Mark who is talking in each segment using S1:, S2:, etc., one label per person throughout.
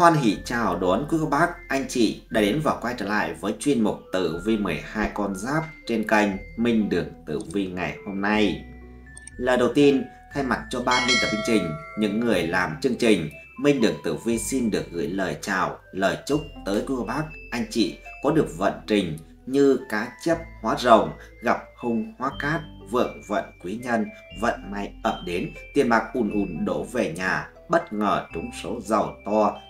S1: Hoan hỷ chào đón quý cô bác, anh chị đã đến và quay trở lại với chuyên mục tử vi 12 con giáp trên kênh Minh Đường Tử Vi ngày hôm nay. Lời đầu tiên, thay mặt cho ban biên tập chương trình, những người làm chương trình, Minh Đường Tử Vi xin được gửi lời chào, lời chúc tới quý cô bác, anh chị có được vận trình như cá chép hóa rồng, gặp hung hóa cát, vượng vận quý nhân, vận may ập đến, tiền bạc ùn ùn đổ về nhà, bất ngờ trúng số giàu to,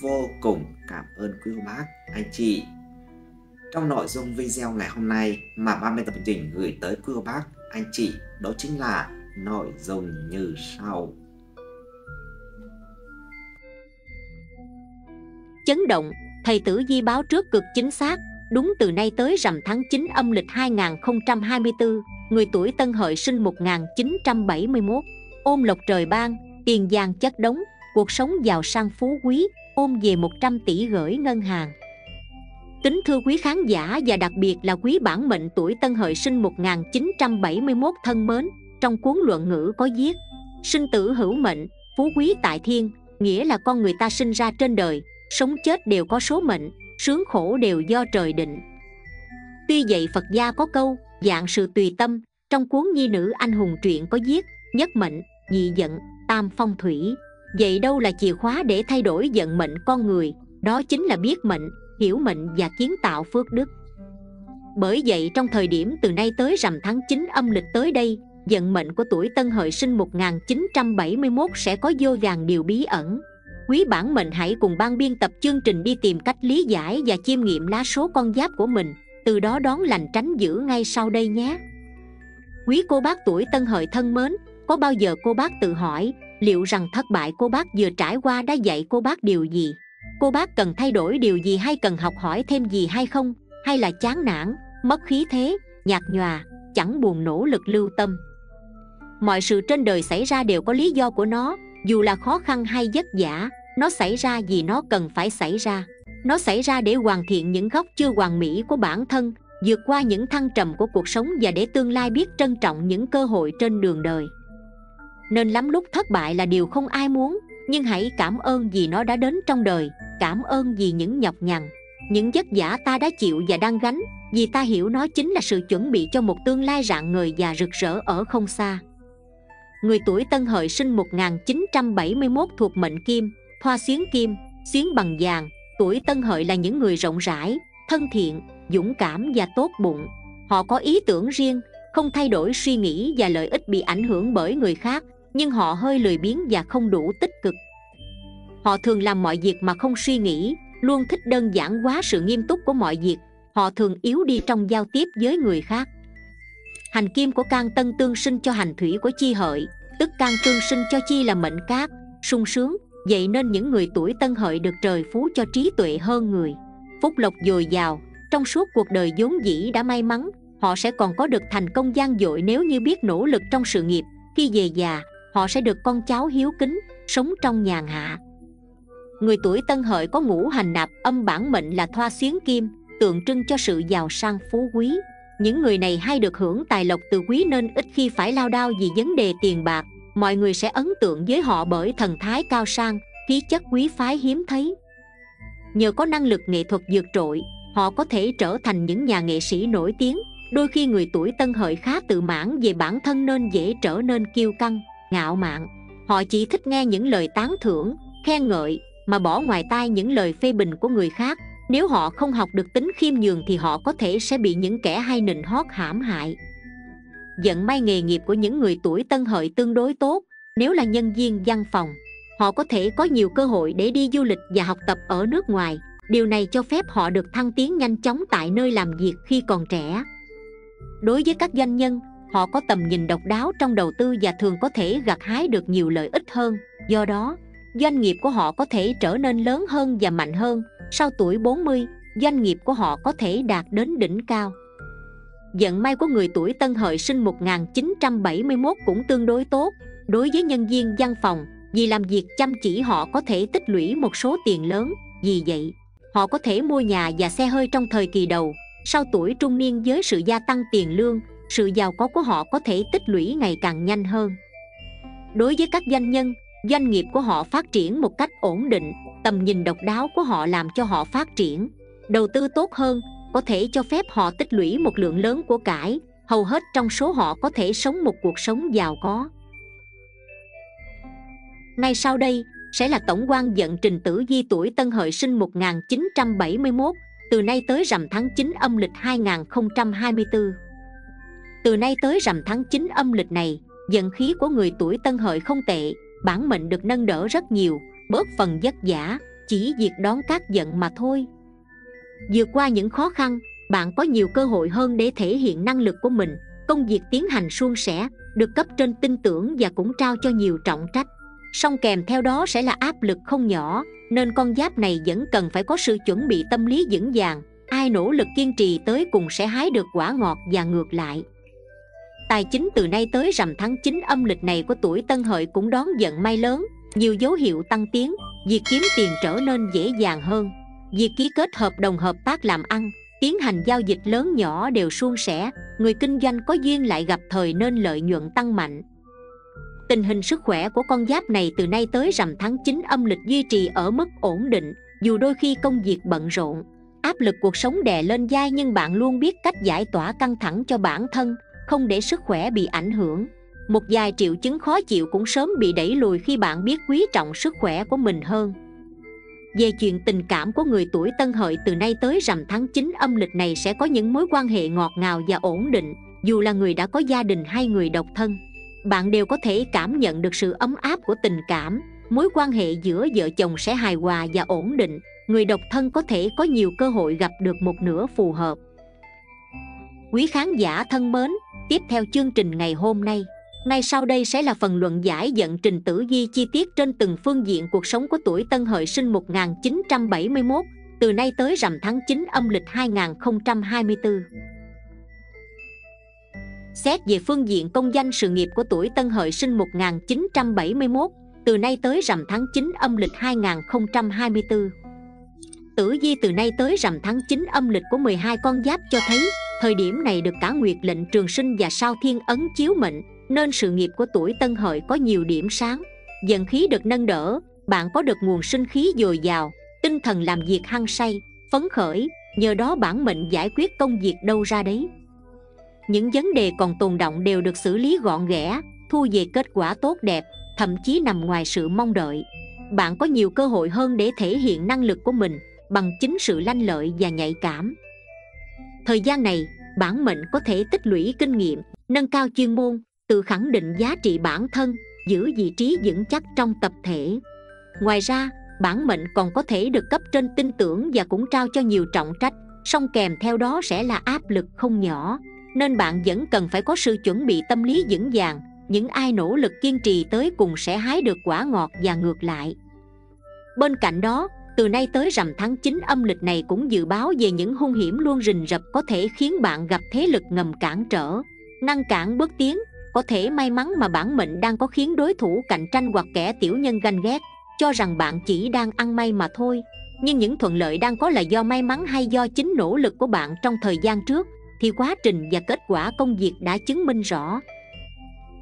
S1: vô cùng cảm ơn quý cô bác, anh chị. Trong nội dung video ngày hôm nay mà 30 tập chương trình gửi tới quý cô bác, anh chị đó chính là nội dung như sau.
S2: Chấn động, thầy tử di báo trước cực chính xác, đúng từ nay tới rằm tháng 9 âm lịch 2024, người tuổi Tân Hợi sinh 1971, ôm lộc trời ban, tiền giang chất đống, cuộc sống giàu sang phú quý, ôm về 100 tỷ gửi ngân hàng. Kính thưa quý khán giả và đặc biệt là quý bản mệnh tuổi Tân Hợi sinh 1971 thân mến, trong cuốn luận ngữ có viết Sinh tử hữu mệnh, phú quý tại thiên, nghĩa là con người ta sinh ra trên đời, sống chết đều có số mệnh, sướng khổ đều do trời định. Tuy vậy Phật gia có câu, dạng sự tùy tâm, trong cuốn Nhi nữ anh hùng truyện có viết Nhất mệnh, nhị giận, tam phong thủy, vậy đâu là chìa khóa để thay đổi vận mệnh con người? Đó chính là biết mệnh, hiểu mệnh và kiến tạo phước đức. Bởi vậy, trong thời điểm từ nay tới rằm tháng 9 âm lịch tới đây, vận mệnh của tuổi Tân Hợi sinh 1971 sẽ có vô vàng điều bí ẩn. Quý bản mệnh hãy cùng ban biên tập chương trình đi tìm cách lý giải và chiêm nghiệm lá số con giáp của mình, từ đó đón lành tránh dữ ngay sau đây nhé. Quý cô bác tuổi Tân Hợi thân mến, có bao giờ cô bác tự hỏi liệu rằng thất bại cô bác vừa trải qua đã dạy cô bác điều gì? Cô bác cần thay đổi điều gì hay cần học hỏi thêm gì hay không? Hay là chán nản, mất khí thế, nhạt nhòa, chẳng buồn nỗ lực lưu tâm? Mọi sự trên đời xảy ra đều có lý do của nó. Dù là khó khăn hay vất vả, nó xảy ra vì nó cần phải xảy ra. Nó xảy ra để hoàn thiện những góc chưa hoàn mỹ của bản thân, vượt qua những thăng trầm của cuộc sống và để tương lai biết trân trọng những cơ hội trên đường đời nên lắm lúc thất bại là điều không ai muốn nhưng hãy cảm ơn vì nó đã đến trong đời cảm ơn vì những nhọc nhằn những vất vả ta đã chịu và đang gánh vì ta hiểu nó chính là sự chuẩn bị cho một tương lai rạng ngời và rực rỡ ở không xa người tuổi Tân Hợi sinh 1971 thuộc mệnh Kim, thoa xuyến Kim, xuyến bằng vàng. Tuổi Tân Hợi là những người rộng rãi, thân thiện, dũng cảm và tốt bụng. Họ có ý tưởng riêng, không thay đổi suy nghĩ và lợi ích bị ảnh hưởng bởi người khác, nhưng họ hơi lười biếng và không đủ tích cực. Họ thường làm mọi việc mà không suy nghĩ, luôn thích đơn giản quá sự nghiêm túc của mọi việc. Họ thường yếu đi trong giao tiếp với người khác. Hành kim của can tân tương sinh cho hành thủy của chi hợi, tức can tương sinh cho chi là mệnh cát, sung sướng, vậy nên những người tuổi tân hợi được trời phú cho trí tuệ hơn người. Phúc lộc dồi dào, trong suốt cuộc đời vốn dĩ đã may mắn, họ sẽ còn có được thành công gian dội nếu như biết nỗ lực trong sự nghiệp khi về già họ sẽ được con cháu hiếu kính, sống trong nhàn hạ người tuổi tân hợi có ngũ hành nạp âm bản mệnh là thoa xuyến kim, tượng trưng cho sự giàu sang phú quý. Những người này hay được hưởng tài lộc từ quý nên ít khi phải lao đao vì vấn đề tiền bạc. Mọi người sẽ ấn tượng với họ bởi thần thái cao sang, khí chất quý phái hiếm thấy. Nhờ có năng lực nghệ thuật vượt trội, họ có thể trở thành những nhà nghệ sĩ nổi tiếng. Đôi khi người tuổi tân hợi khá tự mãn về bản thân nên dễ trở nên kiêu căng ngạo mạn. Họ chỉ thích nghe những lời tán thưởng, khen ngợi, mà bỏ ngoài tai những lời phê bình của người khác. Nếu họ không học được tính khiêm nhường thì họ có thể sẽ bị những kẻ hay nịnh hót hãm hại. Giận may nghề nghiệp của những người tuổi tân hợi tương đối tốt. Nếu là nhân viên văn phòng, họ có thể có nhiều cơ hội để đi du lịch và học tập ở nước ngoài. Điều này cho phép họ được thăng tiến nhanh chóng tại nơi làm việc khi còn trẻ. Đối với các doanh nhân họ có tầm nhìn độc đáo trong đầu tư và thường có thể gặt hái được nhiều lợi ích hơn. Do đó doanh nghiệp của họ có thể trở nên lớn hơn và mạnh hơn. Sau tuổi 40 doanh nghiệp của họ có thể đạt đến đỉnh cao. Vận may của người tuổi Tân Hợi sinh 1971 cũng tương đối tốt. Đối với nhân viên văn phòng Vì làm việc chăm chỉ họ có thể tích lũy một số tiền lớn. Vì vậy, họ có thể mua nhà và xe hơi trong thời kỳ đầu. Sau tuổi trung niên với sự gia tăng tiền lương sự giàu có của họ có thể tích lũy ngày càng nhanh hơn. Đối với các doanh nhân, doanh nghiệp của họ phát triển một cách ổn định Tầm nhìn độc đáo của họ làm cho họ phát triển Đầu tư tốt hơn có thể cho phép họ tích lũy một lượng lớn của cải hầu hết trong số họ có thể sống một cuộc sống giàu có. Ngay sau đây sẽ là tổng quan vận trình tử di tuổi Tân Hợi sinh 1971 từ nay tới rằm tháng 9 âm lịch 2024 từ nay tới rằm tháng 9 âm lịch này vận khí của người tuổi Tân Hợi không tệ, bản mệnh được nâng đỡ rất nhiều, bớt phần vất vả, chỉ việc đón các giận mà thôi. Vượt qua những khó khăn, bạn có nhiều cơ hội hơn để thể hiện năng lực của mình, công việc tiến hành suôn sẻ, được cấp trên tin tưởng và cũng trao cho nhiều trọng trách. Song kèm theo đó sẽ là áp lực không nhỏ, nên con giáp này vẫn cần phải có sự chuẩn bị tâm lý vững vàng, ai nỗ lực kiên trì tới cùng sẽ hái được quả ngọt và ngược lại tài chính từ nay tới rằm tháng 9 âm lịch này của tuổi tân hợi cũng đón giận may lớn, nhiều dấu hiệu tăng tiến, việc kiếm tiền trở nên dễ dàng hơn. Việc ký kết hợp đồng hợp tác làm ăn, tiến hành giao dịch lớn nhỏ đều suôn sẻ, người kinh doanh có duyên lại gặp thời nên lợi nhuận tăng mạnh. Tình hình sức khỏe của con giáp này từ nay tới rằm tháng 9 âm lịch duy trì ở mức ổn định, dù đôi khi công việc bận rộn, áp lực cuộc sống đè lên vai nhưng bạn luôn biết cách giải tỏa căng thẳng cho bản thân không để sức khỏe bị ảnh hưởng. Một vài triệu chứng khó chịu cũng sớm bị đẩy lùi khi bạn biết quý trọng sức khỏe của mình hơn. Về chuyện tình cảm của người tuổi tân hợi từ nay tới rằm tháng 9 âm lịch này sẽ có những mối quan hệ ngọt ngào và ổn định, dù là người đã có gia đình hay người độc thân. Bạn đều có thể cảm nhận được sự ấm áp của tình cảm, mối quan hệ giữa vợ chồng sẽ hài hòa và ổn định, người độc thân có thể có nhiều cơ hội gặp được một nửa phù hợp quý khán giả thân mến, tiếp theo chương trình ngày hôm nay, ngay sau đây sẽ là phần luận giải dẫn trình tử di chi tiết trên từng phương diện cuộc sống của tuổi Tân Hợi sinh 1971 từ nay tới rằm tháng 9 âm lịch 2024. Xét về phương diện công danh sự nghiệp của tuổi Tân Hợi sinh 1971 từ nay tới rằm tháng 9 âm lịch 2024. Tử di từ nay tới rằm tháng 9 âm lịch của 12 con giáp cho thấy, thời điểm này được cả nguyệt lệnh trường sinh và sao thiên ấn chiếu mệnh, nên sự nghiệp của tuổi tân hợi có nhiều điểm sáng. Dần khí được nâng đỡ, bạn có được nguồn sinh khí dồi dào, tinh thần làm việc hăng say, phấn khởi, nhờ đó bản mệnh giải quyết công việc đâu ra đấy. Những vấn đề còn tồn động đều được xử lý gọn ghẽ, thu về kết quả tốt đẹp, thậm chí nằm ngoài sự mong đợi. Bạn có nhiều cơ hội hơn để thể hiện năng lực của mình bằng chính sự lanh lợi và nhạy cảm. Thời gian này, bản mệnh có thể tích lũy kinh nghiệm, nâng cao chuyên môn, tự khẳng định giá trị bản thân, giữ vị trí vững chắc trong tập thể. Ngoài ra, bản mệnh còn có thể được cấp trên tin tưởng và cũng trao cho nhiều trọng trách, song kèm theo đó sẽ là áp lực không nhỏ. Nên bạn vẫn cần phải có sự chuẩn bị tâm lý vững vàng, những ai nỗ lực kiên trì tới cùng sẽ hái được quả ngọt và ngược lại. Bên cạnh đó từ nay tới rằm tháng 9 âm lịch này cũng dự báo về những hung hiểm luôn rình rập có thể khiến bạn gặp thế lực ngầm cản trở, ngăn cản bước tiến có thể may mắn mà bản mệnh đang có khiến đối thủ cạnh tranh hoặc kẻ tiểu nhân ganh ghét, cho rằng bạn chỉ đang ăn may mà thôi. Nhưng những thuận lợi đang có là do may mắn hay do chính nỗ lực của bạn trong thời gian trước, thì quá trình và kết quả công việc đã chứng minh rõ.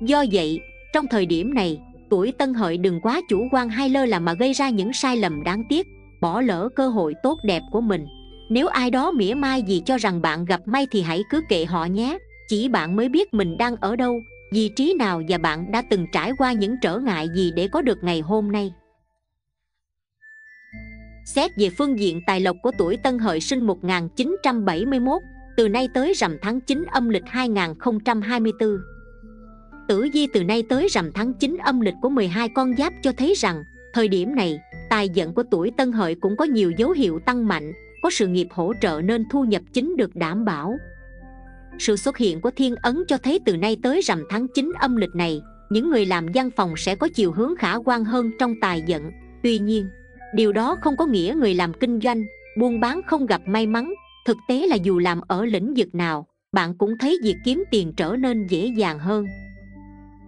S2: Do vậy, trong thời điểm này, tuổi tân hợi đừng quá chủ quan hay lơ là mà gây ra những sai lầm đáng tiếc bỏ lỡ cơ hội tốt đẹp của mình. Nếu ai đó mỉa mai gì cho rằng bạn gặp may thì hãy cứ kệ họ nhé. Chỉ bạn mới biết mình đang ở đâu vị trí nào và bạn đã từng trải qua những trở ngại gì để có được ngày hôm nay. Xét về phương diện tài lộc của tuổi Tân Hợi sinh 1971 Từ nay tới rằm tháng 9 âm lịch 2024 Tử vi từ nay tới rằm tháng 9 âm lịch của 12 con giáp cho thấy rằng Thời điểm này, tài vận của tuổi Tân Hợi cũng có nhiều dấu hiệu tăng mạnh, Có sự nghiệp hỗ trợ nên thu nhập chính được đảm bảo. Sự xuất hiện của thiên ấn cho thấy từ nay tới rằm tháng 9 âm lịch này, những người làm văn phòng sẽ có chiều hướng khả quan hơn trong tài vận tuy nhiên, điều đó không có nghĩa người làm kinh doanh, buôn bán không gặp may mắn, thực tế là dù làm ở lĩnh vực nào, bạn cũng thấy việc kiếm tiền trở nên dễ dàng hơn.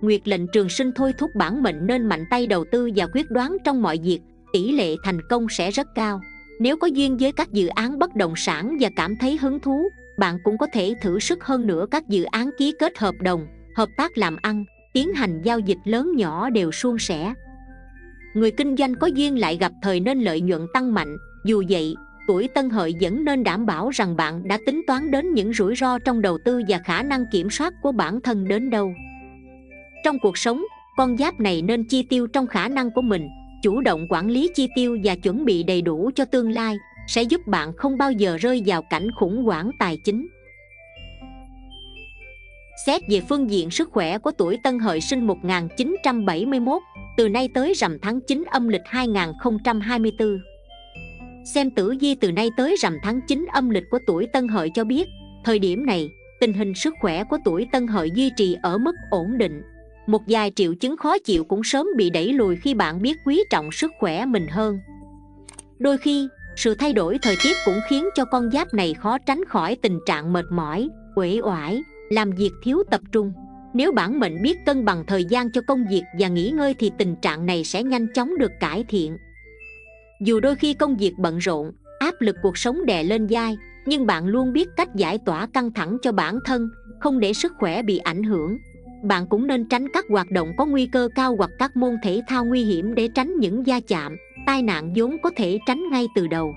S2: Nguyệt lệnh trường sinh thôi thúc bản mệnh nên mạnh tay đầu tư và quyết đoán trong mọi việc tỷ lệ thành công sẽ rất cao. Nếu có duyên với các dự án bất động sản và cảm thấy hứng thú, bạn cũng có thể thử sức hơn nữa các dự án ký kết hợp đồng, hợp tác làm ăn, tiến hành giao dịch lớn nhỏ đều suôn sẻ. Người kinh doanh có duyên lại gặp thời nên lợi nhuận tăng mạnh. Dù vậy, tuổi tân hợi vẫn nên đảm bảo rằng bạn đã tính toán đến những rủi ro trong đầu tư và khả năng kiểm soát của bản thân đến đâu. Trong cuộc sống, con giáp này nên chi tiêu trong khả năng của mình chủ động quản lý chi tiêu và chuẩn bị đầy đủ cho tương lai sẽ giúp bạn không bao giờ rơi vào cảnh khủng hoảng tài chính. Xét về phương diện sức khỏe của tuổi Tân Hợi sinh 1971 Từ nay tới rằm tháng 9 âm lịch 2024 Xem tử vi từ nay tới rằm tháng 9 âm lịch của tuổi Tân Hợi cho biết Thời điểm này, tình hình sức khỏe của tuổi Tân Hợi duy trì ở mức ổn định. Một vài triệu chứng khó chịu cũng sớm bị đẩy lùi khi bạn biết quý trọng sức khỏe mình hơn. Đôi khi, sự thay đổi thời tiết cũng khiến cho con giáp này khó tránh khỏi tình trạng mệt mỏi, uể oải, làm việc thiếu tập trung. Nếu bản mệnh biết cân bằng thời gian cho công việc và nghỉ ngơi thì tình trạng này sẽ nhanh chóng được cải thiện. Dù đôi khi công việc bận rộn áp lực cuộc sống đè lên vai nhưng bạn luôn biết cách giải tỏa căng thẳng cho bản thân không để sức khỏe bị ảnh hưởng bạn cũng nên tránh các hoạt động có nguy cơ cao hoặc các môn thể thao nguy hiểm để tránh những va chạm, tai nạn vốn có thể tránh ngay từ đầu.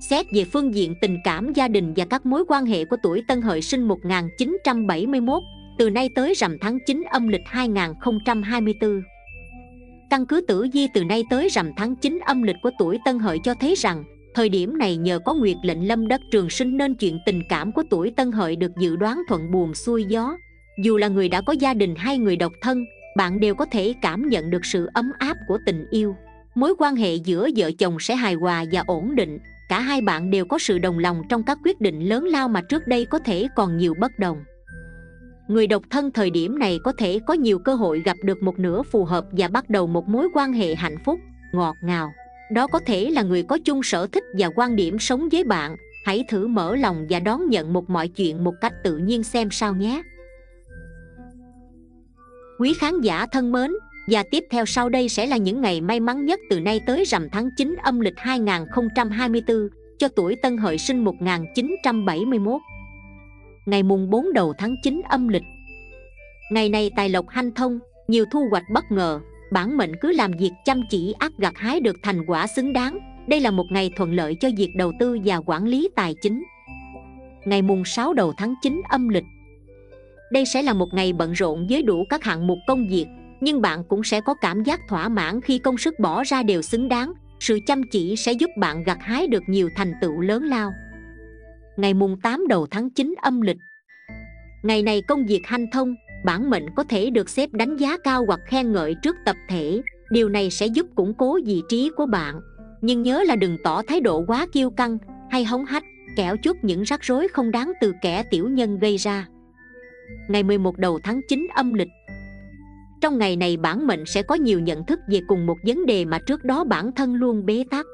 S2: Xét về phương diện tình cảm gia đình và các mối quan hệ của tuổi Tân Hợi sinh 1971 Từ nay tới rằm tháng 9 âm lịch 2024 Căn cứ tử vi từ nay tới rằm tháng 9 âm lịch của tuổi Tân Hợi cho thấy rằng Thời điểm này nhờ có nguyệt lệnh lâm đất trường sinh nên chuyện tình cảm của tuổi Tân Hợi được dự đoán thuận buồm xuôi gió. Dù là người đã có gia đình hay người độc thân, Bạn đều có thể cảm nhận được sự ấm áp của tình yêu. Mối quan hệ giữa vợ chồng sẽ hài hòa và ổn định, cả hai bạn đều có sự đồng lòng trong các quyết định lớn lao mà trước đây có thể còn nhiều bất đồng. Người độc thân thời điểm này có thể có nhiều cơ hội gặp được một nửa phù hợp và bắt đầu một mối quan hệ hạnh phúc, ngọt ngào đó có thể là người có chung sở thích và quan điểm sống với bạn hãy thử mở lòng và đón nhận một mọi chuyện một cách tự nhiên xem sao nhé quý khán giả thân mến và tiếp theo sau đây sẽ là những ngày may mắn nhất từ nay tới rằm tháng 9 âm lịch 2024 cho tuổi Tân Hợi sinh 1971. Ngày mùng 4 đầu tháng 9 âm lịch. Ngày này tài lộc hanh thông, nhiều thu hoạch bất ngờ, bản mệnh cứ làm việc chăm chỉ ác gặt hái được thành quả xứng đáng. Đây là một ngày thuận lợi cho việc đầu tư và quản lý tài chính. Ngày mùng 6 đầu tháng 9 âm lịch. Đây sẽ là một ngày bận rộn với đủ các hạng mục công việc, nhưng bạn cũng sẽ có cảm giác thỏa mãn khi công sức bỏ ra đều xứng đáng sự chăm chỉ sẽ giúp bạn gặt hái được nhiều thành tựu lớn lao ngày mùng 8 đầu tháng 9 âm lịch ngày này công việc hanh thông bản mệnh có thể được xếp đánh giá cao hoặc khen ngợi trước tập thể. Điều này sẽ giúp củng cố vị trí của bạn. Nhưng nhớ là đừng tỏ thái độ quá kiêu căng hay hống hách, kẻo chút những rắc rối không đáng từ kẻ tiểu nhân gây ra. Ngày 11 đầu tháng 9 âm lịch. Trong ngày này, bản mệnh sẽ có nhiều nhận thức về cùng một vấn đề mà trước đó bản thân luôn bế tắc.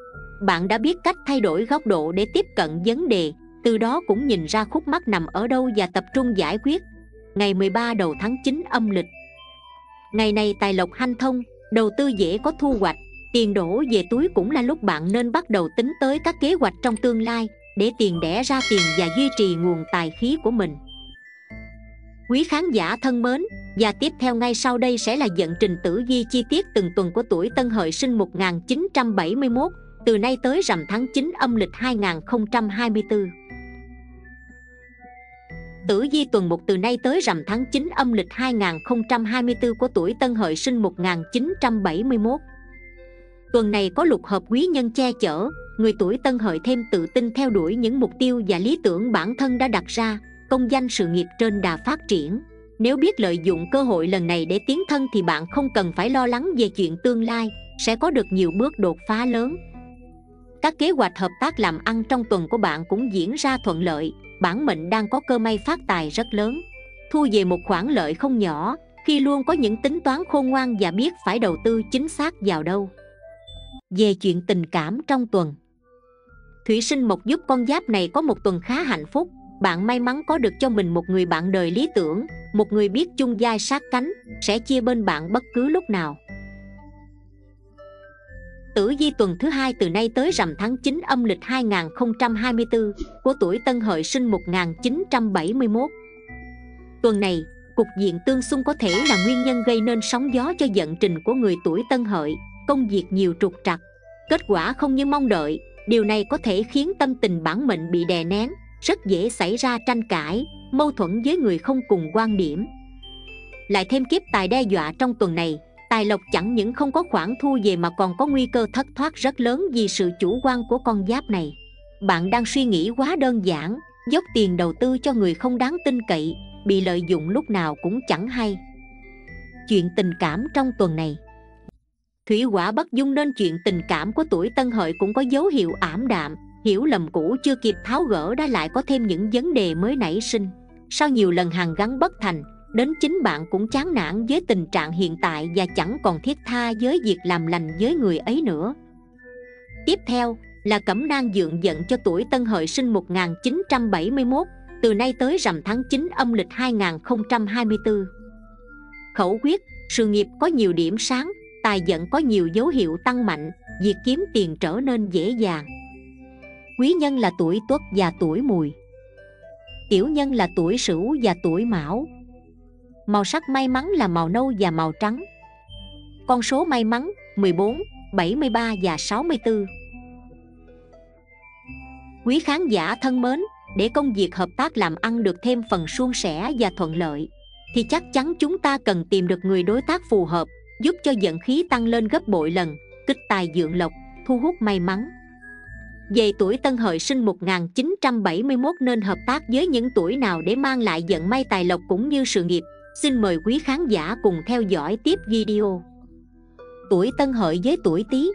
S2: Bạn đã biết cách thay đổi góc độ để tiếp cận vấn đề, từ đó cũng nhìn ra khúc mắc nằm ở đâu và tập trung giải quyết ngày 13 đầu tháng 9 âm lịch ngày này tài lộc hanh thông đầu tư dễ có thu hoạch tiền đổ về túi cũng là lúc bạn nên bắt đầu tính tới các kế hoạch trong tương lai để tiền đẻ ra tiền và duy trì nguồn tài khí của mình Quý khán giả thân mến, và tiếp theo ngay sau đây sẽ là dẫn trình tử vi chi tiết từng tuần của tuổi Tân Hợi sinh 1971, từ nay tới rằm tháng 9 âm lịch 2024. Tử di tuần 1 từ nay tới rằm tháng 9 âm lịch 2024 của tuổi Tân Hợi sinh 1971. Tuần này có lục hợp quý nhân che chở, người tuổi Tân Hợi thêm tự tin theo đuổi những mục tiêu và lý tưởng bản thân đã đặt ra, công danh sự nghiệp trên đà phát triển. Nếu biết lợi dụng cơ hội lần này để tiến thân thì bạn không cần phải lo lắng về chuyện tương lai sẽ có được nhiều bước đột phá lớn. Các kế hoạch hợp tác làm ăn trong tuần của bạn cũng diễn ra thuận lợi bản mệnh đang có cơ may phát tài rất lớn. Thu về một khoản lợi không nhỏ, khi luôn có những tính toán khôn ngoan và biết phải đầu tư chính xác vào đâu. Về chuyện tình cảm trong tuần. Thủy sinh mộc giúp con giáp này có một tuần khá hạnh phúc. Bạn may mắn có được cho mình một người bạn đời lý tưởng, một người biết chung vai sát cánh, sẽ chia bên bạn bất cứ lúc nào. Tử vi tuần thứ hai từ nay tới rằm tháng 9 âm lịch 2024 của tuổi Tân Hợi sinh 1971. Tuần này, cục diện tương xung có thể là nguyên nhân gây nên sóng gió cho vận trình của người tuổi Tân Hợi, công việc nhiều trục trặc. Kết quả không như mong đợi, điều này có thể khiến tâm tình bản mệnh bị đè nén, rất dễ xảy ra tranh cãi, mâu thuẫn với người không cùng quan điểm. Lại thêm kiếp tài đe dọa trong tuần này, tài lộc chẳng những không có khoản thu về mà còn có nguy cơ thất thoát rất lớn vì sự chủ quan của con giáp này. Bạn đang suy nghĩ quá đơn giản, dốc tiền đầu tư cho người không đáng tin cậy, bị lợi dụng lúc nào cũng chẳng hay. Chuyện tình cảm trong tuần này. Thủy quả bất dung nên chuyện tình cảm của tuổi tân hợi cũng có dấu hiệu ảm đạm, hiểu lầm cũ chưa kịp tháo gỡ đã lại có thêm những vấn đề mới nảy sinh. Sau nhiều lần hàng gắn bất thành đến chính bạn cũng chán nản với tình trạng hiện tại và chẳng còn thiết tha với việc làm lành với người ấy nữa. Tiếp theo là cẩm nang dượng giận cho tuổi tân hợi sinh 1971 từ nay tới rằm tháng 9 âm lịch 2024 khẩu quyết, sự nghiệp có nhiều điểm sáng, tài vận có nhiều dấu hiệu tăng mạnh, việc kiếm tiền trở nên dễ dàng. Quý nhân là tuổi tuất và tuổi mùi. Tiểu nhân là tuổi sửu và tuổi mão. Màu sắc may mắn là màu nâu và màu trắng. Con số may mắn 14, 73 và 64 Quý khán giả thân mến, để công việc hợp tác làm ăn được thêm phần suôn sẻ và thuận lợi thì chắc chắn chúng ta cần tìm được người đối tác phù hợp giúp cho vận khí tăng lên gấp bội lần kích tài dưỡng lộc thu hút may mắn. Về tuổi Tân Hợi sinh 1971 nên hợp tác với những tuổi nào để mang lại vận may tài lộc cũng như sự nghiệp. Xin mời quý khán giả cùng theo dõi tiếp video. Tuổi Tân Hợi với tuổi Tý.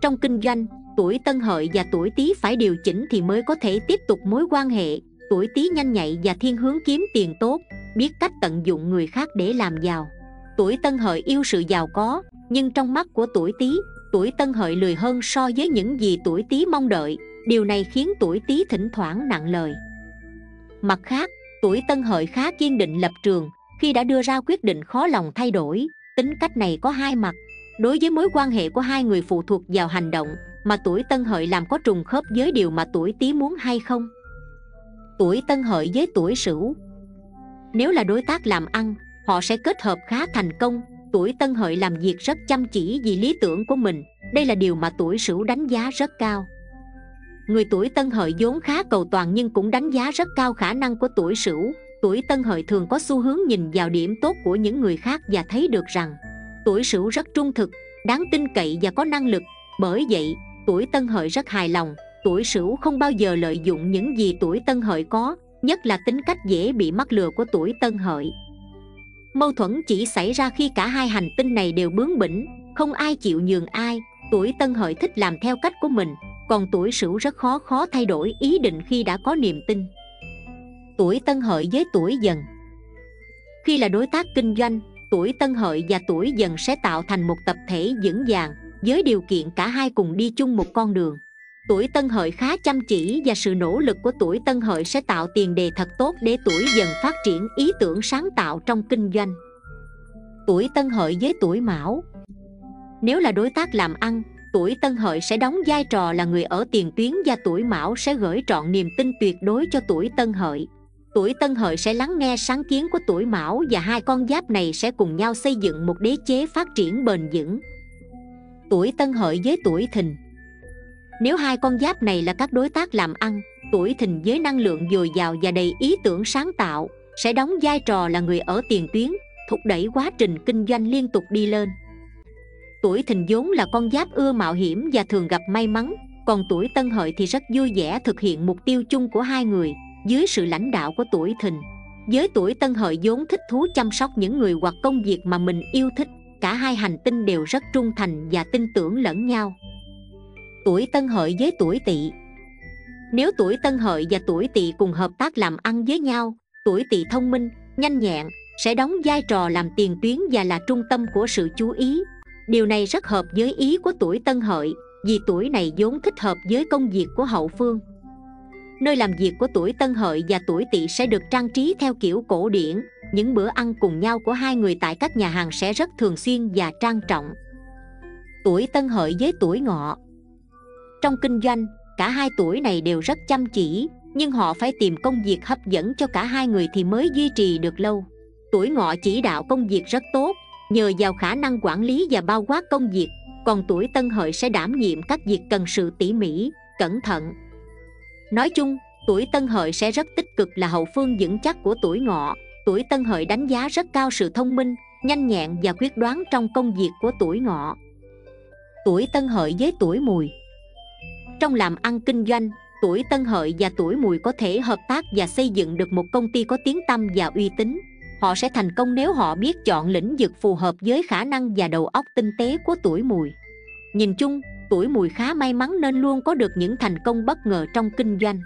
S2: Trong kinh doanh, tuổi Tân Hợi và tuổi Tý phải điều chỉnh thì mới có thể tiếp tục mối quan hệ. Tuổi Tý nhanh nhạy và thiên hướng kiếm tiền tốt Biết cách tận dụng người khác để làm giàu. Tuổi Tân Hợi yêu sự giàu có Nhưng trong mắt của tuổi Tý, tuổi Tân Hợi lười hơn so với những gì tuổi Tý mong đợi. Điều này khiến tuổi Tý thỉnh thoảng nặng lời. Mặt khác, tuổi tân hợi khá kiên định lập trường, khi đã đưa ra quyết định khó lòng thay đổi, tính cách này có hai mặt. Đối với mối quan hệ của hai người phụ thuộc vào hành động, mà tuổi tân hợi làm có trùng khớp với điều mà tuổi tý muốn hay không? Tuổi tân hợi với tuổi sửu. Nếu là đối tác làm ăn, họ sẽ kết hợp khá thành công, tuổi tân hợi làm việc rất chăm chỉ vì lý tưởng của mình, đây là điều mà tuổi sửu đánh giá rất cao. Người tuổi tân hợi vốn khá cầu toàn nhưng cũng đánh giá rất cao khả năng của tuổi sửu. Tuổi tân hợi thường có xu hướng nhìn vào điểm tốt của những người khác và thấy được rằng Tuổi sửu rất trung thực, đáng tin cậy và có năng lực. Bởi vậy, tuổi tân hợi rất hài lòng. Tuổi sửu không bao giờ lợi dụng những gì tuổi tân hợi có Nhất là tính cách dễ bị mắc lừa của tuổi tân hợi. Mâu thuẫn chỉ xảy ra khi cả hai hành tinh này đều bướng bỉnh Không ai chịu nhường ai. Tuổi tân hợi thích làm theo cách của mình còn tuổi sửu rất khó khó thay đổi ý định khi đã có niềm tin. Tuổi tân hợi với tuổi dần. Khi là đối tác kinh doanh, tuổi tân hợi và tuổi dần sẽ tạo thành một tập thể vững vàng, với điều kiện cả hai cùng đi chung một con đường. Tuổi tân hợi khá chăm chỉ và sự nỗ lực của tuổi tân hợi sẽ tạo tiền đề thật tốt để tuổi dần phát triển ý tưởng sáng tạo trong kinh doanh. Tuổi tân hợi với tuổi mão. Nếu là đối tác làm ăn tuổi tân hợi sẽ đóng vai trò là người ở tiền tuyến và tuổi mão sẽ gửi trọn niềm tin tuyệt đối cho tuổi tân hợi. Tuổi tân hợi sẽ lắng nghe sáng kiến của tuổi mão và hai con giáp này sẽ cùng nhau xây dựng một đế chế phát triển bền vững. Tuổi tân hợi với tuổi thìn. Nếu hai con giáp này là các đối tác làm ăn, tuổi thìn với năng lượng dồi dào và đầy ý tưởng sáng tạo, sẽ đóng vai trò là người ở tiền tuyến, thúc đẩy quá trình kinh doanh liên tục đi lên tuổi thìn vốn là con giáp ưa mạo hiểm và thường gặp may mắn, còn tuổi tân hợi thì rất vui vẻ thực hiện mục tiêu chung của hai người, dưới sự lãnh đạo của tuổi thìn. Với tuổi tân hợi vốn thích thú chăm sóc những người hoặc công việc mà mình yêu thích, cả hai hành tinh đều rất trung thành và tin tưởng lẫn nhau. Tuổi tân hợi với tuổi tỵ. Nếu tuổi tân hợi và tuổi tỵ cùng hợp tác làm ăn với nhau, tuổi tỵ thông minh, nhanh nhẹn, sẽ đóng vai trò làm tiền tuyến và là trung tâm của sự chú ý điều này rất hợp với ý của tuổi tân hợi, vì tuổi này vốn thích hợp với công việc của hậu phương. Nơi làm việc của tuổi tân hợi và tuổi tỵ sẽ được trang trí theo kiểu cổ điển, những bữa ăn cùng nhau của hai người tại các nhà hàng sẽ rất thường xuyên và trang trọng. Tuổi tân hợi với tuổi ngọ. Trong kinh doanh, cả hai tuổi này đều rất chăm chỉ, nhưng họ phải tìm công việc hấp dẫn cho cả hai người thì mới duy trì được lâu. Tuổi ngọ chỉ đạo công việc rất tốt nhờ vào khả năng quản lý và bao quát công việc, còn tuổi tân hợi sẽ đảm nhiệm các việc cần sự tỉ mỉ, cẩn thận. Nói chung, tuổi tân hợi sẽ rất tích cực là hậu phương vững chắc của tuổi ngọ. Tuổi tân hợi đánh giá rất cao sự thông minh, nhanh nhẹn và quyết đoán trong công việc của tuổi ngọ. Tuổi tân hợi với tuổi mùi. Trong làm ăn kinh doanh, tuổi tân hợi và tuổi mùi có thể hợp tác và xây dựng được một công ty có tiếng tăm và uy tín họ sẽ thành công nếu họ biết chọn lĩnh vực phù hợp với khả năng và đầu óc tinh tế của tuổi mùi. Nhìn chung, tuổi mùi khá may mắn nên luôn có được những thành công bất ngờ trong kinh doanh.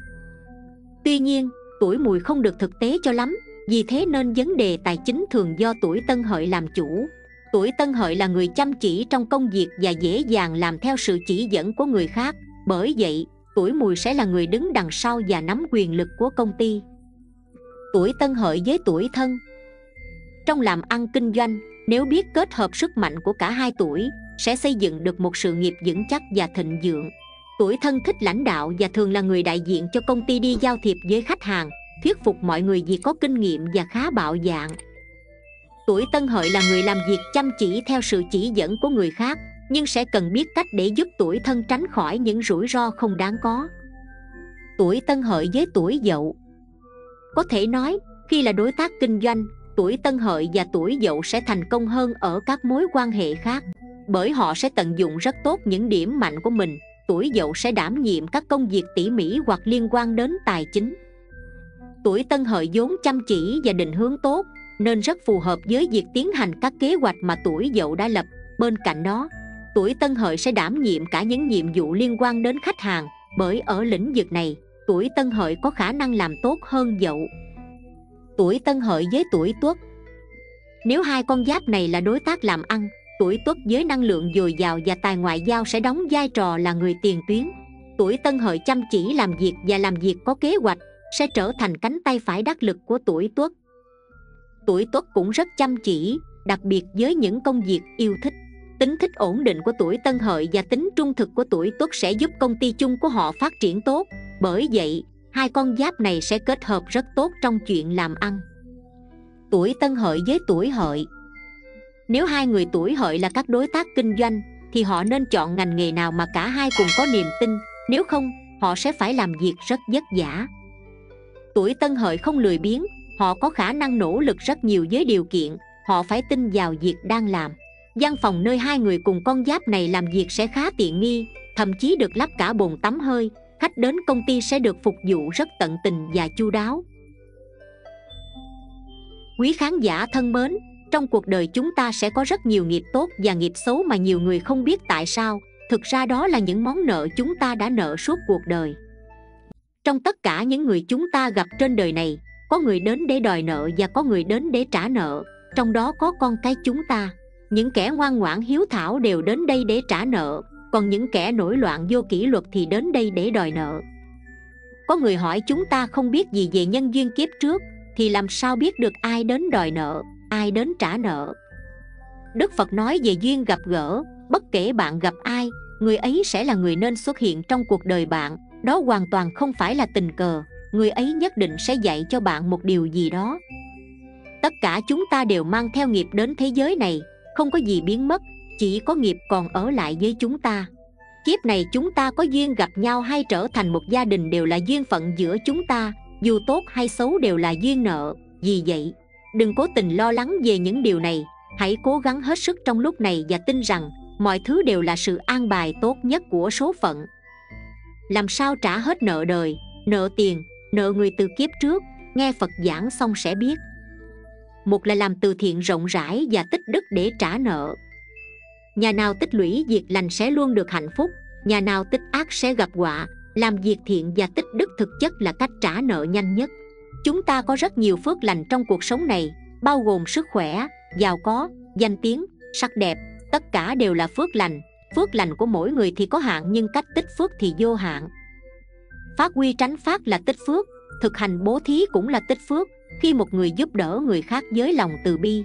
S2: Tuy nhiên, tuổi mùi không được thực tế cho lắm, vì thế nên vấn đề tài chính thường do tuổi tân hợi làm chủ. Tuổi tân hợi là người chăm chỉ trong công việc và dễ dàng làm theo sự chỉ dẫn của người khác. Bởi vậy, tuổi mùi sẽ là người đứng đằng sau và nắm quyền lực của công ty. Tuổi tân hợi với tuổi thân trong làm ăn kinh doanh, nếu biết kết hợp sức mạnh của cả hai tuổi, sẽ xây dựng được một sự nghiệp vững chắc và thịnh vượng. Tuổi thân thích lãnh đạo và thường là người đại diện cho công ty đi giao thiệp với khách hàng, thuyết phục mọi người vì có kinh nghiệm và khá bạo dạn tuổi tân hợi là người làm việc chăm chỉ theo sự chỉ dẫn của người khác, nhưng sẽ cần biết cách để giúp tuổi thân tránh khỏi những rủi ro không đáng có. Tuổi tân hợi với tuổi dậu. Có thể nói, khi là đối tác kinh doanh tuổi tân hợi và tuổi dậu sẽ thành công hơn ở các mối quan hệ khác, bởi họ sẽ tận dụng rất tốt những điểm mạnh của mình. Tuổi dậu sẽ đảm nhiệm các công việc tỉ mỉ hoặc liên quan đến tài chính. Tuổi tân hợi vốn chăm chỉ và định hướng tốt, nên rất phù hợp với việc tiến hành các kế hoạch mà tuổi dậu đã lập. Bên cạnh đó, tuổi tân hợi sẽ đảm nhiệm cả những nhiệm vụ liên quan đến khách hàng, bởi ở lĩnh vực này, tuổi tân hợi có khả năng làm tốt hơn dậu tuổi tân hợi với tuổi tuất. Nếu hai con giáp này là đối tác làm ăn, tuổi tuất với năng lượng dồi dào và tài ngoại giao sẽ đóng vai trò là người tiền tuyến. Tuổi tân hợi chăm chỉ làm việc và làm việc có kế hoạch sẽ trở thành cánh tay phải đắc lực của tuổi tuất. Tuổi tuất cũng rất chăm chỉ, đặc biệt với những công việc yêu thích. Tính thích ổn định của tuổi tân hợi và tính trung thực của tuổi tuất sẽ giúp công ty chung của họ phát triển tốt. Bởi vậy hai con giáp này sẽ kết hợp rất tốt trong chuyện làm ăn. Tuổi tân hợi với tuổi hợi. Nếu hai người tuổi hợi là các đối tác kinh doanh, thì họ nên chọn ngành nghề nào mà cả hai cùng có niềm tin, nếu không, họ sẽ phải làm việc rất vất vả. Tuổi tân hợi không lười biếng, họ có khả năng nỗ lực rất nhiều với điều kiện, họ phải tin vào việc đang làm. Văn phòng nơi hai người cùng con giáp này làm việc sẽ khá tiện nghi, thậm chí được lắp cả bồn tắm hơi khách đến công ty sẽ được phục vụ rất tận tình và chu đáo. Quý khán giả thân mến, trong cuộc đời chúng ta sẽ có rất nhiều nghiệp tốt và nghiệp xấu mà nhiều người không biết tại sao. Thực ra đó là những món nợ chúng ta đã nợ suốt cuộc đời. Trong tất cả những người chúng ta gặp trên đời này, có người đến để đòi nợ và có người đến để trả nợ. Trong đó có con cái chúng ta. Những kẻ ngoan ngoãn hiếu thảo đều đến đây để trả nợ còn những kẻ nổi loạn vô kỷ luật thì đến đây để đòi nợ. Có người hỏi chúng ta không biết gì về nhân duyên kiếp trước, thì làm sao biết được ai đến đòi nợ, ai đến trả nợ? Đức phật nói về duyên gặp gỡ, bất kể bạn gặp ai, người ấy sẽ là người nên xuất hiện trong cuộc đời bạn, đó hoàn toàn không phải là tình cờ, người ấy nhất định sẽ dạy cho bạn một điều gì đó. Tất cả chúng ta đều mang theo nghiệp đến thế giới này, không có gì biến mất chỉ có nghiệp còn ở lại với chúng ta. Kiếp này chúng ta có duyên gặp nhau hay trở thành một gia đình đều là duyên phận giữa chúng ta, dù tốt hay xấu đều là duyên nợ. Vì vậy, đừng cố tình lo lắng về những điều này, hãy cố gắng hết sức trong lúc này và tin rằng mọi thứ đều là sự an bài tốt nhất của số phận. Làm sao trả hết nợ đời, nợ tiền, nợ người từ kiếp trước, nghe phật giảng xong sẽ biết. Một là làm từ thiện rộng rãi và tích đức để trả nợ nhà nào tích lũy việc lành sẽ luôn được hạnh phúc, nhà nào tích ác sẽ gặp họa làm việc thiện và tích đức thực chất là cách trả nợ nhanh nhất. Chúng ta có rất nhiều phước lành trong cuộc sống này, bao gồm sức khỏe, giàu có, danh tiếng, sắc đẹp, tất cả đều là phước lành. Phước lành của mỗi người thì có hạn nhưng cách tích phước thì vô hạn. Phát huy tránh phát là tích phước, thực hành bố thí cũng là tích phước, khi một người giúp đỡ người khác với lòng từ bi.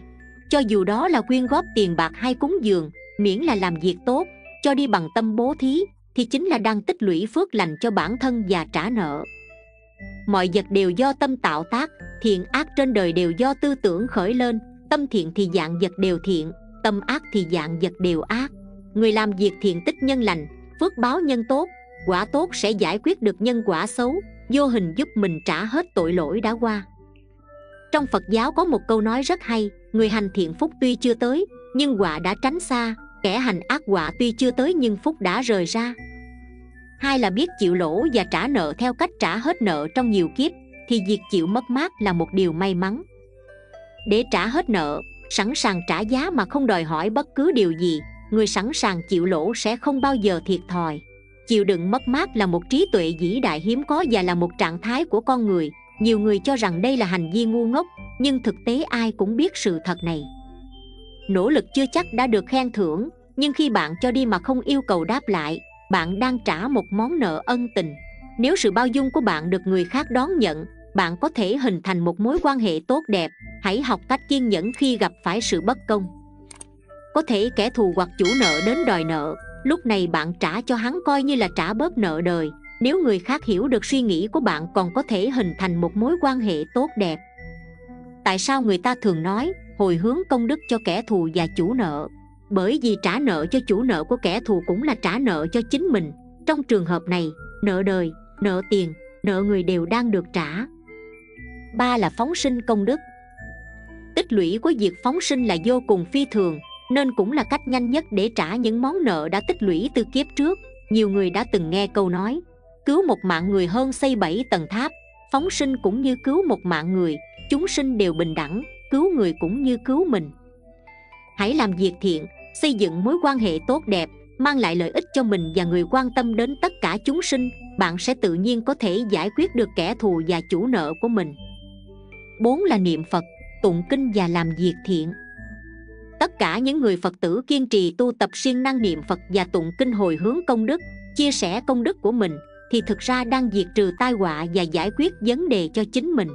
S2: Cho dù đó là quyên góp tiền bạc hay cúng dường miễn là làm việc tốt, cho đi bằng tâm bố thí, thì chính là đang tích lũy phước lành cho bản thân và trả nợ. Mọi vật đều do tâm tạo tác, thiện ác trên đời đều do tư tưởng khởi lên, tâm thiện thì dạng vật đều thiện, tâm ác thì dạng vật đều ác. Người làm việc thiện tích nhân lành, phước báo nhân tốt, quả tốt sẽ giải quyết được nhân quả xấu, vô hình giúp mình trả hết tội lỗi đã qua. Trong phật giáo có một câu nói rất hay, người hành thiện phúc tuy chưa tới, nhưng quả đã tránh xa kẻ hành ác quả tuy chưa tới nhưng phúc đã rời ra. Hai là biết chịu lỗ và trả nợ theo cách trả hết nợ trong nhiều kiếp, thì việc chịu mất mát là một điều may mắn. Để trả hết nợ, sẵn sàng trả giá mà không đòi hỏi bất cứ điều gì, người sẵn sàng chịu lỗ sẽ không bao giờ thiệt thòi. Chịu đựng mất mát là một trí tuệ vĩ đại hiếm có và là một trạng thái của con người. Nhiều người cho rằng đây là hành vi ngu ngốc, nhưng thực tế ai cũng biết sự thật này nỗ lực chưa chắc đã được khen thưởng, nhưng khi bạn cho đi mà không yêu cầu đáp lại, bạn đang trả một món nợ ân tình. Nếu sự bao dung của bạn được người khác đón nhận, bạn có thể hình thành một mối quan hệ tốt đẹp. Hãy học cách kiên nhẫn khi gặp phải sự bất công. Có thể kẻ thù hoặc chủ nợ đến đòi nợ, lúc này bạn trả cho hắn coi như là trả bớt nợ đời. Nếu người khác hiểu được suy nghĩ của bạn còn có thể hình thành một mối quan hệ tốt đẹp. Tại sao người ta thường nói hồi hướng công đức cho kẻ thù và chủ nợ. Bởi vì trả nợ cho chủ nợ của kẻ thù cũng là trả nợ cho chính mình. Trong trường hợp này, nợ đời, nợ tiền, nợ người đều đang được trả. Ba là phóng sinh công đức. Tích lũy của việc phóng sinh là vô cùng phi thường, nên cũng là cách nhanh nhất để trả những món nợ đã tích lũy từ kiếp trước. Nhiều người đã từng nghe câu nói, cứu một mạng người hơn xây bảy tầng tháp. Phóng sinh cũng như cứu một mạng người, chúng sinh đều bình đẳng cứu người cũng như cứu mình. Hãy làm việc thiện, xây dựng mối quan hệ tốt đẹp, mang lại lợi ích cho mình và người quan tâm đến tất cả chúng sinh, bạn sẽ tự nhiên có thể giải quyết được kẻ thù và chủ nợ của mình. Bốn là niệm phật, tụng kinh và làm việc thiện. Tất cả những người phật tử kiên trì tu tập siêng năng niệm phật và tụng kinh hồi hướng công đức, chia sẻ công đức của mình, thì thực ra đang diệt trừ tai họa và giải quyết vấn đề cho chính mình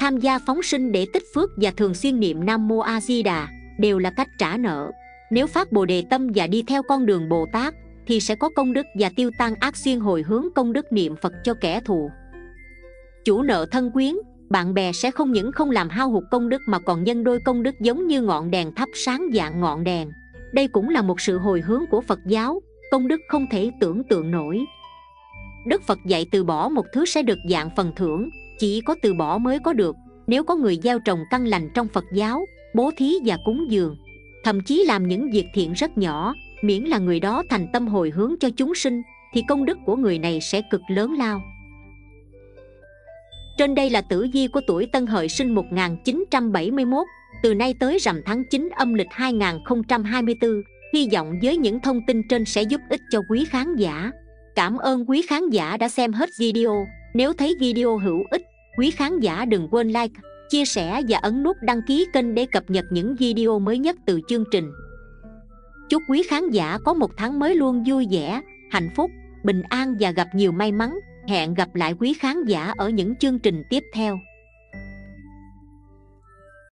S2: tham gia phóng sinh để tích phước và thường xuyên niệm nam mô a di đà, đều là cách trả nợ. Nếu phát bồ đề tâm và đi theo con đường bồ tát, thì sẽ có công đức và tiêu tan ác xuyên hồi hướng công đức niệm phật cho kẻ thù. Chủ nợ thân quyến, bạn bè sẽ không những không làm hao hụt công đức mà còn nhân đôi công đức giống như ngọn đèn thắp sáng dạng ngọn đèn. Đây cũng là một sự hồi hướng của phật giáo, công đức không thể tưởng tượng nổi. Đức phật dạy từ bỏ một thứ sẽ được dạng phần thưởng chỉ có từ bỏ mới có được. Nếu có người gieo trồng căn lành trong phật giáo, bố thí và cúng dường, thậm chí làm những việc thiện rất nhỏ, miễn là người đó thành tâm hồi hướng cho chúng sinh, thì công đức của người này sẽ cực lớn lao. Trên đây là tử vi của tuổi Tân Hợi sinh 1971 từ nay tới rằm tháng 9 âm lịch 2024 hy vọng với những thông tin trên sẽ giúp ích cho quý khán giả. Cảm ơn quý khán giả đã xem hết video. Nếu thấy video hữu ích quý khán giả đừng quên like, chia sẻ và ấn nút đăng ký kênh để cập nhật những video mới nhất từ chương trình. Chúc quý khán giả có một tháng mới luôn vui vẻ, hạnh phúc, bình an và gặp nhiều may mắn. Hẹn gặp lại quý khán giả ở những chương trình tiếp theo.